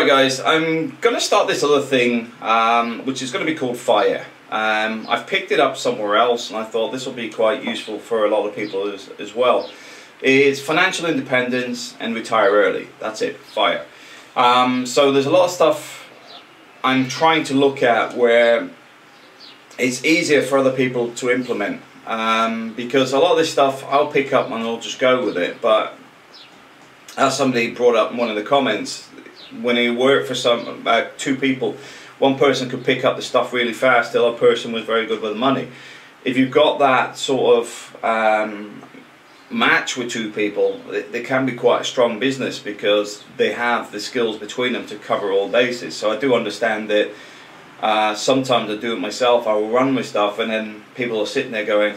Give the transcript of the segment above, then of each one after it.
Alright guys, I'm going to start this other thing, um, which is going to be called FIRE. Um, I've picked it up somewhere else and I thought this will be quite useful for a lot of people as, as well. It's financial independence and retire early. That's it, FIRE. Um, so there's a lot of stuff I'm trying to look at where it's easier for other people to implement. Um, because a lot of this stuff I'll pick up and I'll just go with it, but as somebody brought up in one of the comments, when he worked for some two people, one person could pick up the stuff really fast, the other person was very good with money. If you've got that sort of um, match with two people, it, they can be quite a strong business because they have the skills between them to cover all bases. So I do understand that uh, sometimes I do it myself, I will run my stuff and then people are sitting there going,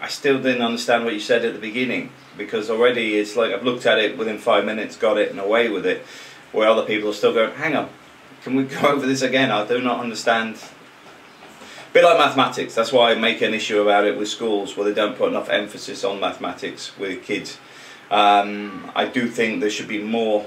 I still didn't understand what you said at the beginning because already it's like I've looked at it within five minutes, got it and away with it where other people are still going, hang on, can we go over this again? I do not understand. A bit like mathematics, that's why I make an issue about it with schools where they don't put enough emphasis on mathematics with kids. Um, I do think there should be more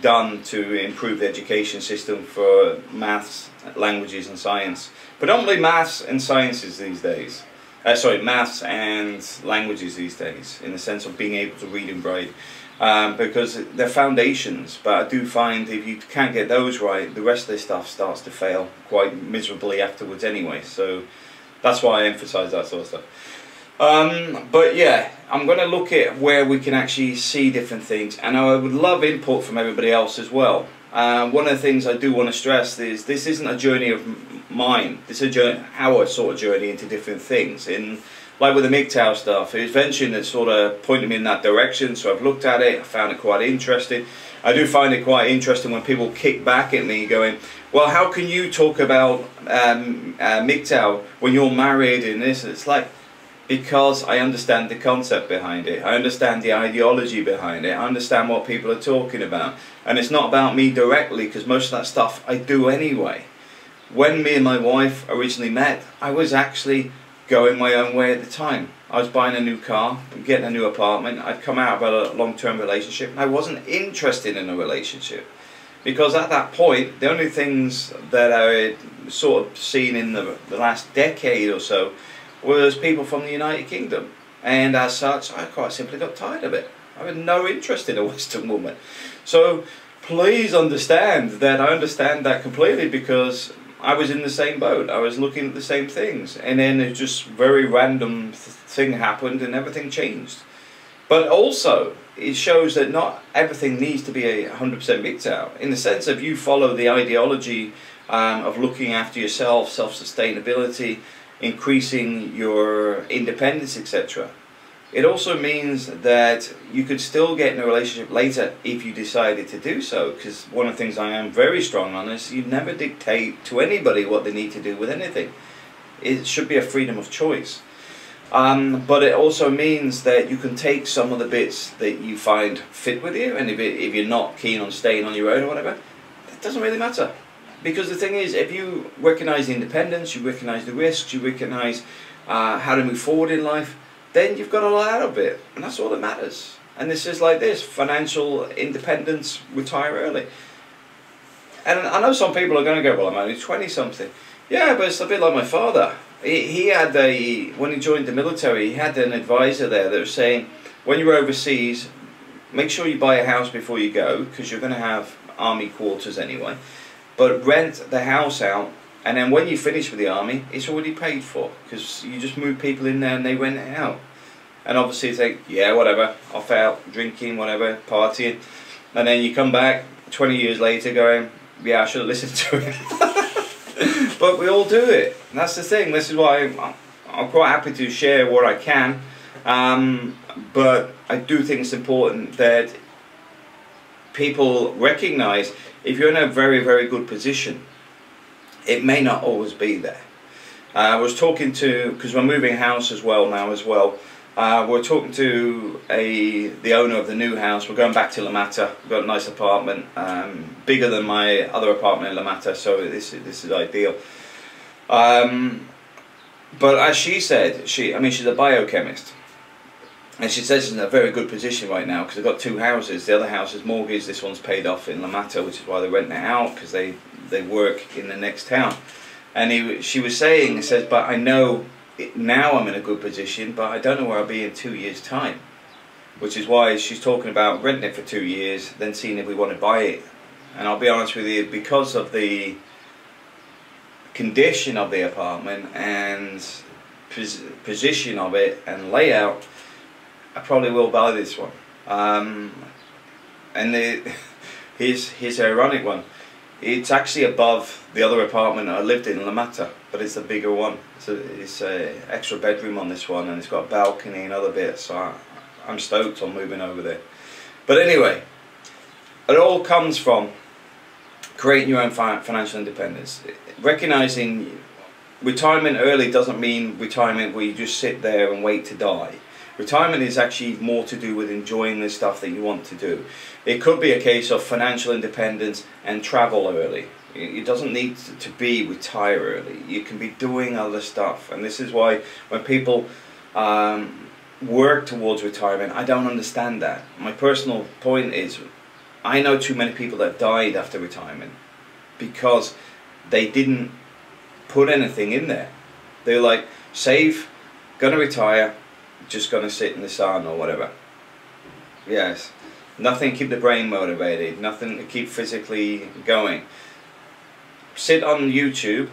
done to improve the education system for maths, languages and science. Predominantly maths and sciences these days. Uh, sorry, maths and languages these days, in the sense of being able to read and write um, because they're foundations. But I do find if you can't get those right, the rest of this stuff starts to fail quite miserably afterwards anyway. So that's why I emphasise that sort of stuff. Um, but yeah, I'm going to look at where we can actually see different things, and I would love input from everybody else as well. Uh, one of the things I do want to stress is this isn't a journey of mine. This is a journey, our sort of journey into different things. In like with the MGTOW stuff, it was venturing that sort of pointed me in that direction. So I've looked at it, I found it quite interesting. I do find it quite interesting when people kick back at me going, well, how can you talk about um, uh, MGTOW when you're married and this? It's like, because I understand the concept behind it. I understand the ideology behind it. I understand what people are talking about. And it's not about me directly because most of that stuff I do anyway. When me and my wife originally met, I was actually going my own way at the time. I was buying a new car, getting a new apartment. I'd come out of a long-term relationship. I wasn't interested in a relationship because at that point, the only things that I had sort of seen in the, the last decade or so was people from the United Kingdom. And as such, I quite simply got tired of it. I had no interest in a Western woman. So please understand that I understand that completely because I was in the same boat. I was looking at the same things, and then it just very random th thing happened, and everything changed. But also, it shows that not everything needs to be a 100% mixed out In the sense of you follow the ideology um, of looking after yourself, self-sustainability, increasing your independence, etc. It also means that you could still get in a relationship later if you decided to do so. Because one of the things I am very strong on is you never dictate to anybody what they need to do with anything. It should be a freedom of choice. Um, but it also means that you can take some of the bits that you find fit with you, and if, it, if you're not keen on staying on your own or whatever, it doesn't really matter. Because the thing is, if you recognize the independence, you recognize the risks, you recognize uh, how to move forward in life, then you've got a lot out of it, and that's all that matters. And this is like this, financial independence, retire early. And I know some people are going to go, well, I'm only 20 something. Yeah, but it's a bit like my father. He, he had a, when he joined the military, he had an advisor there that was saying, when you're overseas, make sure you buy a house before you go, because you're going to have army quarters anyway. But rent the house out and then when you finish with the army, it's already paid for because you just move people in there and they rent it out. And obviously think, yeah, whatever, off out, drinking, whatever, partying. And then you come back 20 years later going, yeah, I should have listened to it. but we all do it. And that's the thing. This is why I'm, I'm quite happy to share what I can. Um, but I do think it's important that people recognize if you're in a very, very good position, it may not always be there. Uh, I was talking to, because we're moving house as well now as well, uh, we're talking to a the owner of the new house. We're going back to La Mata. We've got a nice apartment, um, bigger than my other apartment in La Mata, so this this is ideal. Um, but as she said, she I mean she's a biochemist, and she says she's in a very good position right now because they've got two houses. The other house is mortgaged. This one's paid off in La Mata, which is why they're renting it out because they they work in the next town. And he, she was saying, he says, but I know it, now I'm in a good position, but I don't know where I'll be in two years' time. Which is why she's talking about renting it for two years, then seeing if we want to buy it. And I'll be honest with you, because of the condition of the apartment and pos position of it and layout, I probably will buy this one. Um, and the, here's, here's an ironic one. It's actually above the other apartment I lived in, La Mata, but it's a bigger one. So it's a extra bedroom on this one, and it's got a balcony and other bits. So I, I'm stoked on moving over there. But anyway, it all comes from creating your own financial independence. Recognizing retirement early doesn't mean retirement where you just sit there and wait to die. Retirement is actually more to do with enjoying the stuff that you want to do. It could be a case of financial independence and travel early. It doesn't need to be retire early. You can be doing other stuff. And this is why when people um, work towards retirement, I don't understand that. My personal point is I know too many people that died after retirement because they didn't put anything in there. They're like, save, gonna retire, just going to sit in the sun or whatever. Yes. Nothing keep the brain motivated, nothing to keep physically going. Sit on YouTube,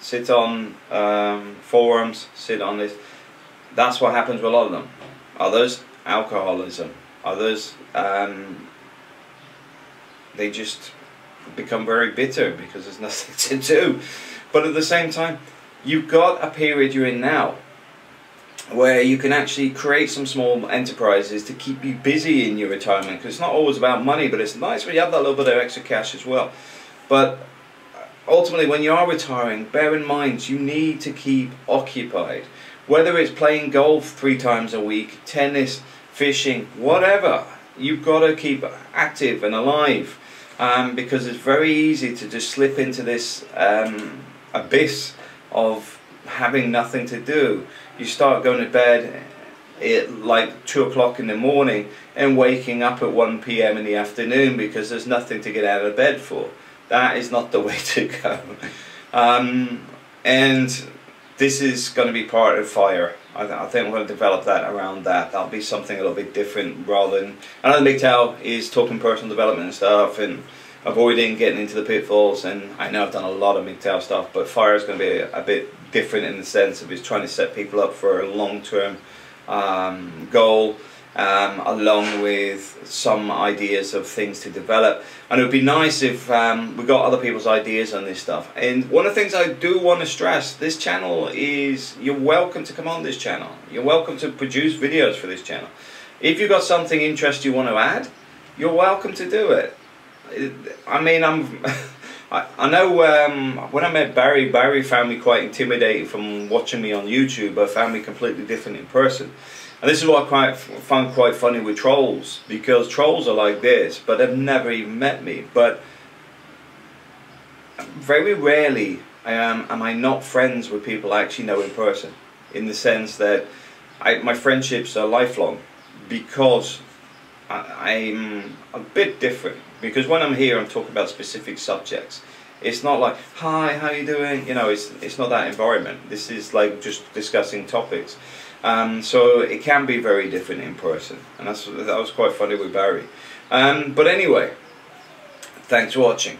sit on um, forums, sit on this. That's what happens with a lot of them. Others, alcoholism. Others, um, they just become very bitter because there's nothing to do. But at the same time, you've got a period you're in now where you can actually create some small enterprises to keep you busy in your retirement because it's not always about money but it's nice when you have that little bit of extra cash as well. But ultimately when you are retiring bear in mind you need to keep occupied. Whether it's playing golf three times a week tennis fishing whatever you've got to keep active and alive um, because it's very easy to just slip into this um, abyss of having nothing to do you start going to bed at like 2 o'clock in the morning and waking up at 1 p.m. in the afternoon because there's nothing to get out of bed for. That is not the way to go. Um, and this is going to be part of FIRE. I, th I, think we're going to develop that around that. That'll be something a little bit different rather than. another know MGTOW is talking personal development and stuff and avoiding getting into the pitfalls. And I know I've done a lot of MGTOW stuff, but FIRE is going to be a, a bit different in the sense of it's trying to set people up for a long-term um, goal um, along with some ideas of things to develop. And it would be nice if um, we got other people's ideas on this stuff. And one of the things I do want to stress this channel is you're welcome to come on this channel. You're welcome to produce videos for this channel. If you've got something interesting you want to add you're welcome to do it. I mean I'm I, I know um, when I met Barry, Barry found me quite intimidating from watching me on YouTube, but found me completely different in person. And this is what I quite found quite funny with trolls, because trolls are like this, but they've never even met me. But very rarely am I not friends with people I actually know in person, in the sense that I, my friendships are lifelong, because I, I'm a bit different because when I'm here I'm talking about specific subjects. It's not like hi how you doing? You know it's it's not that environment. This is like just discussing topics. Um, so it can be very different in person. And that's that was quite funny with Barry. Um, but anyway thanks for watching